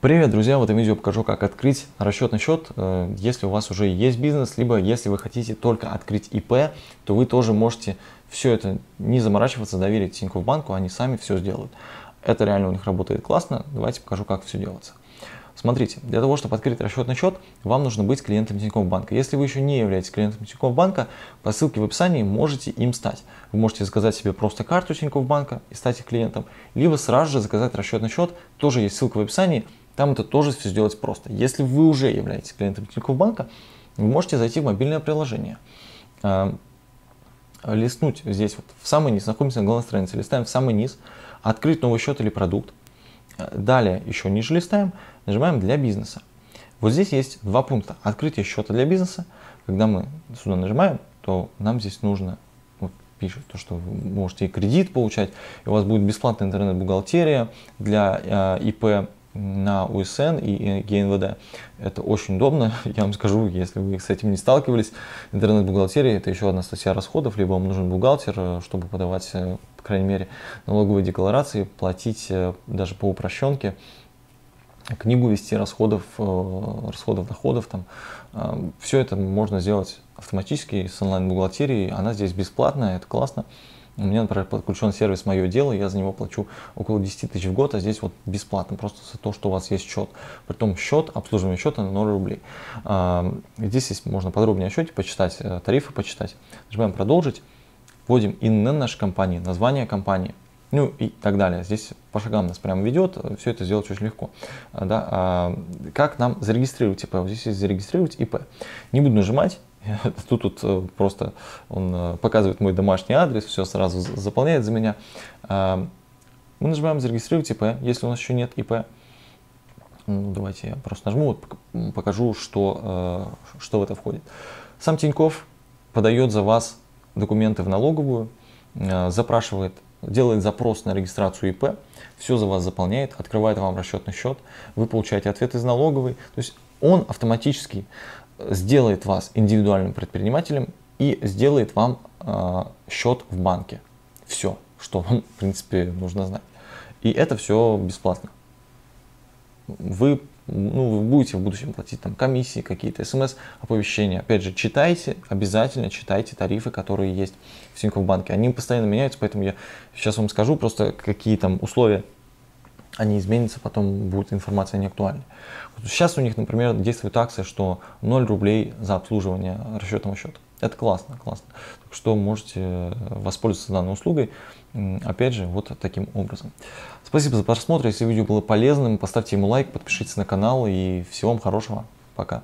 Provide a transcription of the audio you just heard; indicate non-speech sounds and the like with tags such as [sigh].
Привет, друзья! В этом видео покажу, как открыть расчетный счет, э, если у вас уже есть бизнес, либо если вы хотите только открыть ИП, то вы тоже можете все это не заморачиваться, доверить Тинькофф банку, они сами все сделают. Это реально у них работает классно. Давайте покажу, как все делается. Смотрите, для того, чтобы открыть расчетный счет, вам нужно быть клиентом Тинькофф банка. Если вы еще не являетесь клиентом Тинькофф банка, по ссылке в описании можете им стать. Вы можете заказать себе просто карту Тинькофф банка и стать их клиентом, либо сразу же заказать расчетный счет, тоже есть ссылка в описании, там это тоже все сделать просто. Если вы уже являетесь клиентом Тинькофф банка, вы можете зайти в мобильное приложение, а, листнуть здесь вот в самый низ, находимся на главной странице, листаем в самый низ, открыть новый счет или продукт. Далее еще ниже листаем, нажимаем для бизнеса. Вот здесь есть два пункта. Открытие счета для бизнеса. Когда мы сюда нажимаем, то нам здесь нужно, пишет, то, что вы можете и кредит получать, и у вас будет бесплатная интернет-бухгалтерия для э, ИП на УСН и ГНВД. Это очень удобно, [laughs] я вам скажу, если вы с этим не сталкивались. Интернет-бухгалтерия – это еще одна статья расходов, либо вам нужен бухгалтер, э, чтобы подавать, э, по крайней мере, налоговые декларации, платить э, даже по упрощенке, книгу вести расходов, расходов, доходов. Там. Все это можно сделать автоматически с онлайн-бухгалтерией. Она здесь бесплатная, это классно. У меня, например, подключен сервис «Мое дело», я за него плачу около 10 тысяч в год, а здесь вот бесплатно, просто за то, что у вас есть счет. Притом счет, обслуживание счета на 0 рублей. А, здесь есть, можно подробнее о счете почитать, э, тарифы почитать. Нажимаем «Продолжить», вводим ИНН нашей компании, название компании, ну и так далее. Здесь по шагам нас прямо ведет, все это сделать очень легко. А, да? А, как нам зарегистрировать ИП? Вот здесь есть зарегистрировать ИП. Не буду нажимать, [laughs] Тут, тут э, просто он э, показывает мой домашний адрес, все сразу заполняет за меня. А, мы нажимаем зарегистрировать ИП, если у нас еще нет ИП. Ну, давайте я просто нажму, вот покажу, что, э, что в это входит. Сам Тиньков подает за вас документы в налоговую, запрашивает, делает запрос на регистрацию ИП, все за вас заполняет, открывает вам расчетный счет, вы получаете ответ из налоговой. То есть он автоматически сделает вас индивидуальным предпринимателем и сделает вам э, счет в банке. Все, что вам, в принципе, нужно знать. И это все бесплатно. Вы, ну, вы будете в будущем платить там комиссии, какие-то смс-оповещения. Опять же, читайте, обязательно читайте тарифы, которые есть в Тинькофф банке. Они постоянно меняются, поэтому я сейчас вам скажу просто, какие там условия они изменятся, потом будет информация не актуальна. Сейчас у них, например, действует акция, что 0 рублей за обслуживание расчетного счета. Это классно, классно. Так что можете воспользоваться данной услугой, опять же, вот таким образом. Спасибо за просмотр. Если видео было полезным, поставьте ему лайк, подпишитесь на канал и всего вам хорошего. Пока.